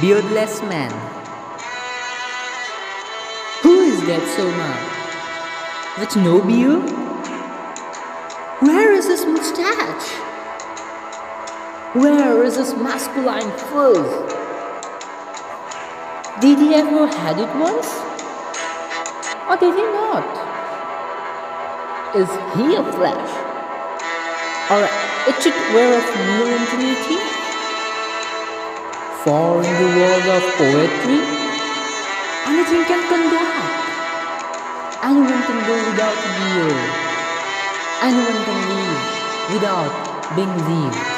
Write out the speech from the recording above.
beardless man. Who is that Soma? With no beard? Where is his mustache? Where is his masculine fuzz? Did he ever had it once? Or did he not? Is he a flash? Or itched wear of mere ingenuity? For in the world of poetry, anything can come back. Anyone can go without a beard. Anyone can live without being lived.